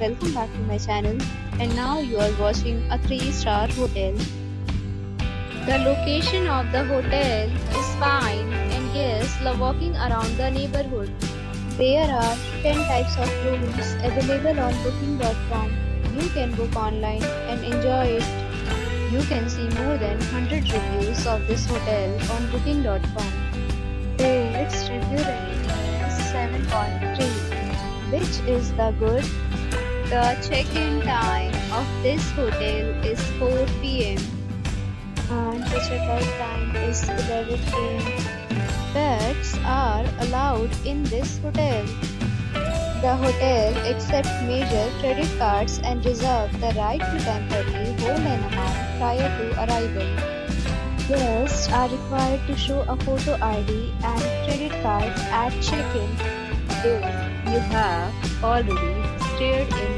welcome back to my channel and now you are watching a 3-star hotel. The location of the hotel is fine and guests love walking around the neighborhood. There are 10 types of rooms available on booking.com. You can book online and enjoy it. You can see more than 100 reviews of this hotel on booking.com. Its review rating is 7.3, which is the good. The check-in time of this hotel is 4 p.m. and the check-out time is 11 p.m. Pets are allowed in this hotel. The hotel accepts major credit cards and reserves the right to temporarily hold an amount prior to arrival. Guests are required to show a photo ID and credit card at check-in. If you have already stayed in